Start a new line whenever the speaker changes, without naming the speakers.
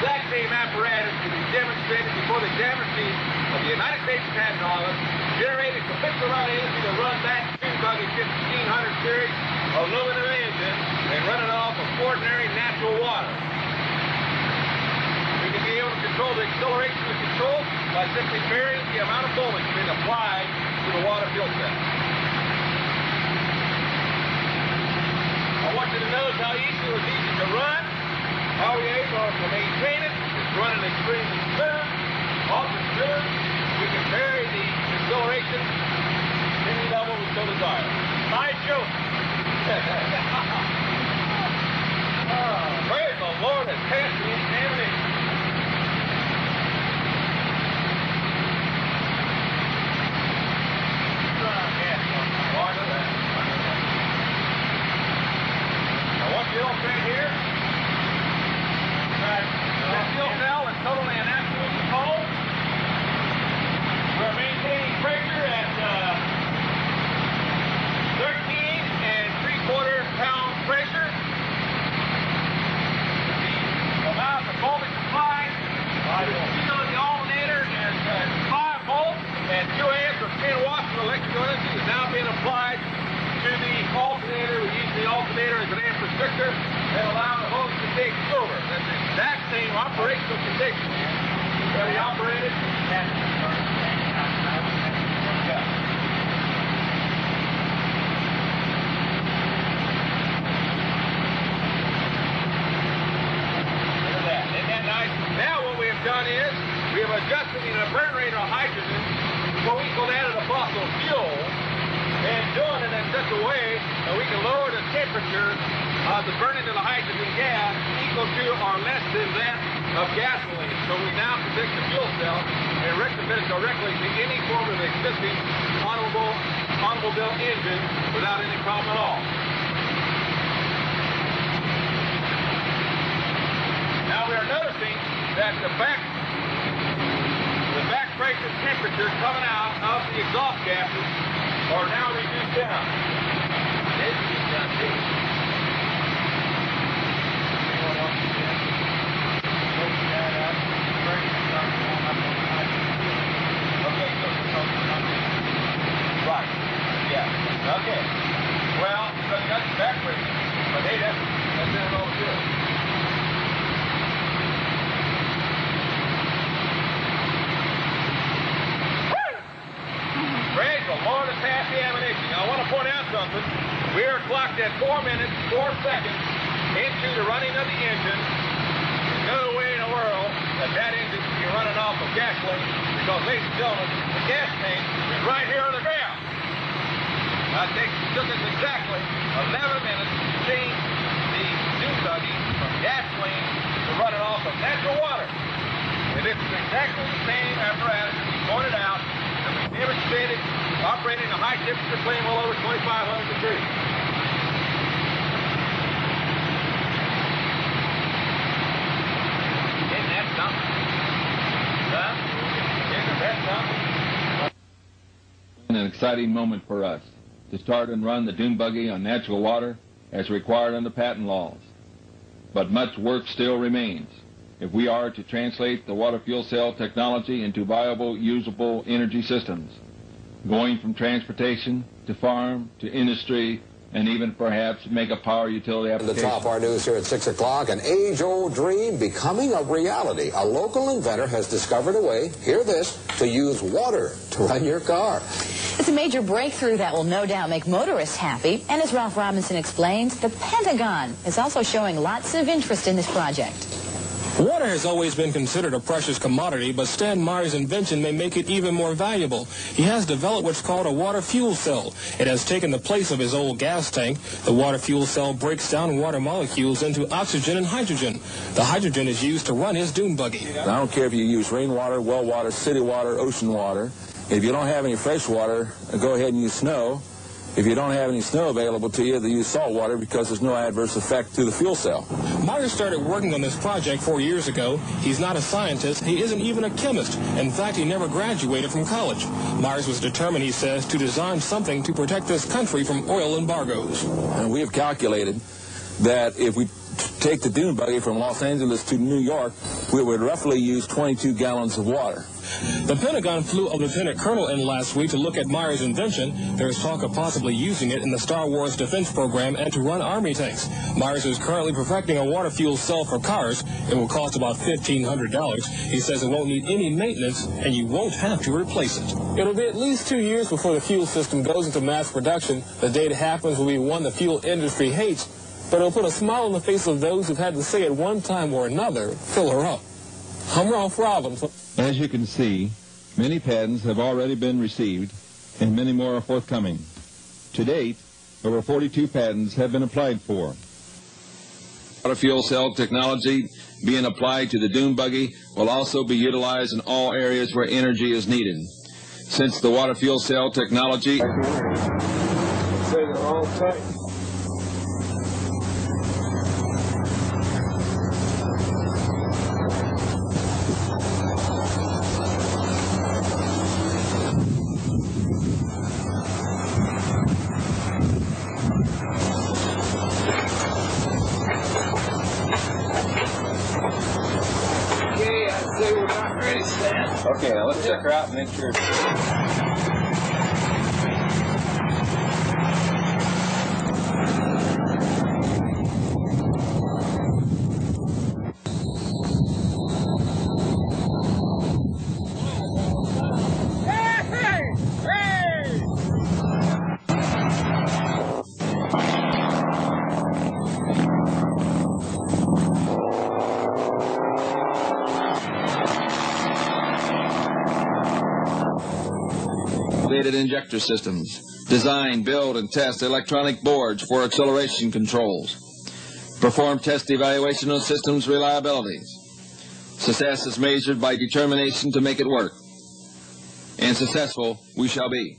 exact same apparatus that we demonstrated before the examiner chief of the United States Patent Office generated sufficient amount of energy to run that buggy 1500 series aluminum engine and run it off of ordinary natural water. We can be able to control the acceleration of control by simply varying the amount of voltage being applied to the water fuel cell. I want you to notice how easy it was easy to run, how we to maintain it. It's running extremely smooth, also smooth. We can vary the acceleration any level we so desire. My joke. Ah, oh, praise the Lord has passed the examination. Now, what you illustrate here, this fuel cell is totally an absolute control. We're maintaining pressure at uh, 13 and three quarter pound pressure. The amount of voltage applied to the alternator is uh, 5 volts and 2 amps or 10 watts of electrical energy is now being applied to the alternator. We use the alternator as an amp restrictor and allow the hose to take over. That's the exact same operational condition that we operated. Yeah. Look at that. Isn't that nice? Now what we have done is we have adjusted the burn rate of hydrogen what we call that of the fossil fuel and doing it in such a that we can lower the temperature of the burning of the hydrogen gas equal to or less than that of gasoline. So we now take the fuel cell and retrofit it directly to any form of existing automobile, automobile engine without any problem at all. Now we are noticing that the back the back pressure temperature coming out of the exhaust gases are now reduced down. Okay. Well, so you got the back pressure. But hey, that's, that's Lord ammunition. I want to point out something. We are clocked at 4 minutes, 4 seconds into the running of the engine. There's no way in the world that that engine can be running off of gasoline because, ladies and gentlemen, the gas tank is right here on the ground. Now, it takes, took us exactly 11 minutes to change the dune buggy from gasoline to running off of natural water. And this is exactly the same apparatus that we pointed out that we demonstrated operating a high temperature flame well over 2,500 degrees. Isn't that something? Huh? Isn't that something?
An exciting moment for us to start and run the dune buggy on natural water as required under patent laws. But much work still remains if we are to translate the water fuel cell technology into viable, usable energy systems, going from transportation to farm to industry and even perhaps make a power utility application.
The
application.
top our news here at 6 o'clock, an age-old dream becoming a reality. A local inventor has discovered a way, hear this, to use water to run your car.
It's a major breakthrough that will no doubt make motorists happy. And as Ralph Robinson explains, the Pentagon is also showing lots of interest in this project.
Water has always been considered a precious commodity, but Stan Meyer's invention may make it even more valuable. He has developed what's called a water fuel cell. It has taken the place of his old gas tank. The water fuel cell breaks down water molecules into oxygen and hydrogen. The hydrogen is used to run his dune buggy.
I don't care if you use rainwater, well water, city water, ocean water. If you don't have any fresh water, go ahead and use snow. If you don't have any snow available to you, then use salt water because there's no adverse effect to the fuel cell.
Meyer started working on this project four years ago. He's not a scientist. He isn't even a chemist. In fact, he never graduated from college. Myers was determined, he says, to design something to protect this country from oil embargoes.
And we have calculated that if we take the dune buggy from Los Angeles to New York, we would roughly use 22 gallons of water.
The Pentagon flew a lieutenant colonel in last week to look at Meyer's invention. There is talk of possibly using it in the Star Wars defense program and to run army tanks. Myers is currently perfecting a water fuel cell for cars. It will cost about $1,500. He says it won't need any maintenance and you won't have to replace it. It'll be at least two years before the fuel system goes into mass production. The day it happens will be one the fuel industry hates, but it'll put a smile on the face of those who've had to say at one time or another, fill her up. I'm Ralph Robbins.
As you can see, many patents have already been received, and many more are forthcoming. To date, over 42 patents have been applied for. Water fuel cell technology being applied to the dune buggy will also be utilized in all areas where energy is needed. Since the water fuel cell technology
Okay, I'd
Okay, now let's check her out and make sure. Validated injector systems. Design, build, and test electronic boards for acceleration controls. Perform test evaluation of systems reliabilities. Success is measured by determination to make it work. And successful we shall be.